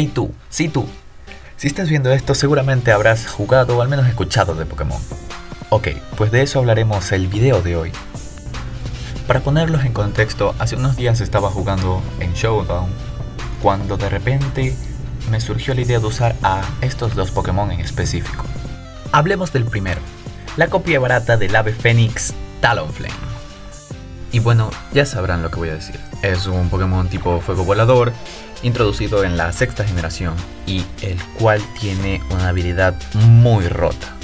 Hey tú, sí tú. Si estás viendo esto seguramente habrás jugado o al menos escuchado de Pokémon. Ok, pues de eso hablaremos el video de hoy. Para ponerlos en contexto, hace unos días estaba jugando en Showdown cuando de repente me surgió la idea de usar a estos dos Pokémon en específico. Hablemos del primero, la copia barata del ave fénix Talonflame. Y bueno, ya sabrán lo que voy a decir. Es un Pokémon tipo fuego volador, introducido en la sexta generación y el cual tiene una habilidad muy rota.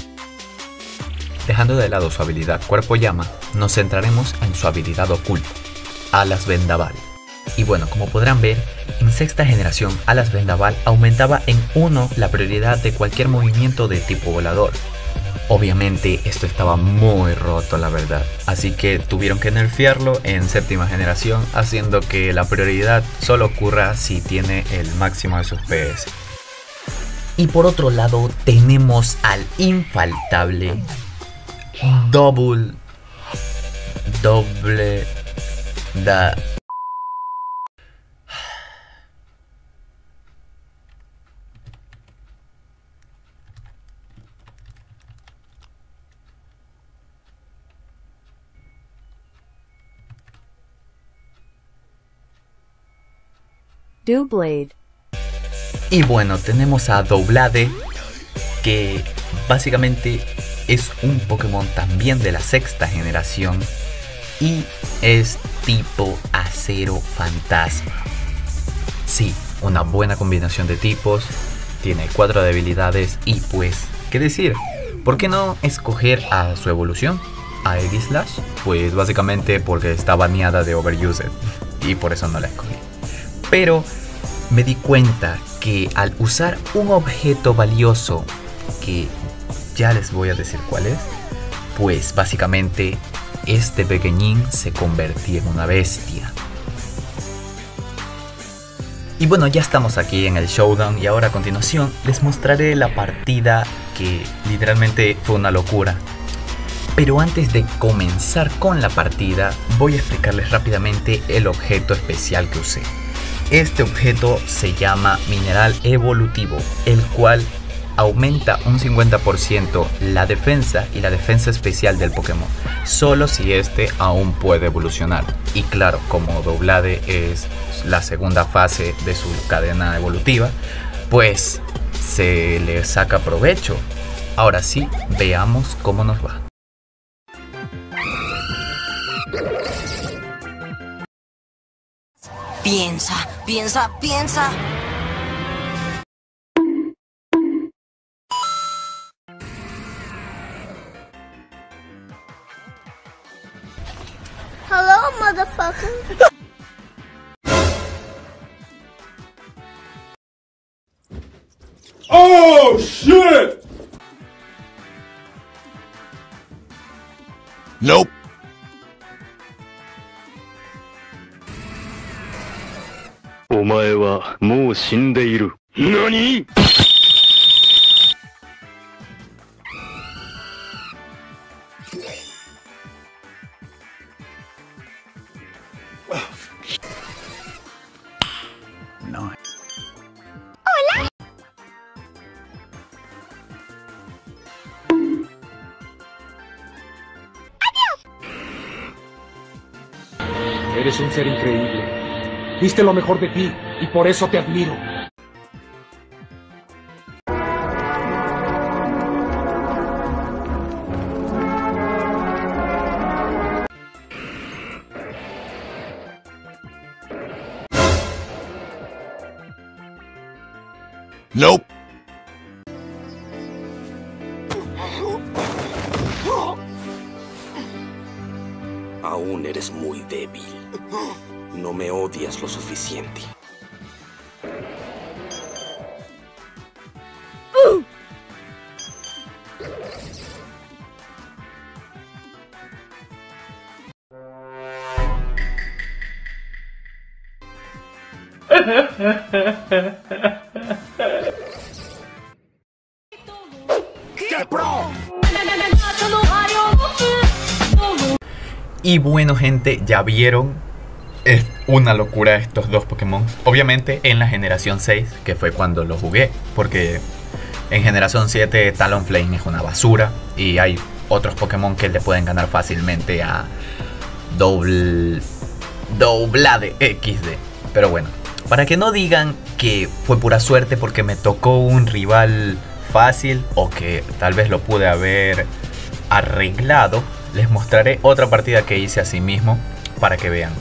Dejando de lado su habilidad cuerpo llama, nos centraremos en su habilidad oculta, Alas Vendaval. Y bueno, como podrán ver, en sexta generación Alas Vendaval aumentaba en 1 la prioridad de cualquier movimiento de tipo volador. Obviamente esto estaba muy roto la verdad, así que tuvieron que nerfearlo en séptima generación haciendo que la prioridad solo ocurra si tiene el máximo de sus PS. Y por otro lado tenemos al infaltable Double Doble Da Doublade. Y bueno, tenemos a Doblade, que básicamente es un Pokémon también de la sexta generación y es tipo acero fantasma. Sí, una buena combinación de tipos, tiene cuatro debilidades y pues, ¿qué decir? ¿Por qué no escoger a su evolución? A Slash? Pues básicamente porque está baneada de Overused y por eso no la escogí. Pero me di cuenta que al usar un objeto valioso, que ya les voy a decir cuál es, pues básicamente este pequeñín se convertía en una bestia. Y bueno, ya estamos aquí en el showdown y ahora a continuación les mostraré la partida que literalmente fue una locura. Pero antes de comenzar con la partida, voy a explicarles rápidamente el objeto especial que usé. Este objeto se llama mineral evolutivo, el cual aumenta un 50% la defensa y la defensa especial del Pokémon, solo si este aún puede evolucionar. Y claro, como Doblade es la segunda fase de su cadena evolutiva, pues se le saca provecho. Ahora sí, veamos cómo nos va. Piensa, piensa, piensa. Hello, motherfucker. Oh shit! Nope. お前はもう死んでいる。何. Eres un ser increíble. Diste lo mejor de ti y por eso te admiro. Nope. Aún eres muy débil. No me odias lo suficiente. Y bueno gente, ya vieron, es- una locura estos dos Pokémon. Obviamente en la generación 6, que fue cuando lo jugué, porque en generación 7 Talonflame es una basura y hay otros Pokémon que le pueden ganar fácilmente a Doble Doblade XD. Pero bueno, para que no digan que fue pura suerte porque me tocó un rival fácil o que tal vez lo pude haber arreglado, les mostraré otra partida que hice a sí mismo para que vean.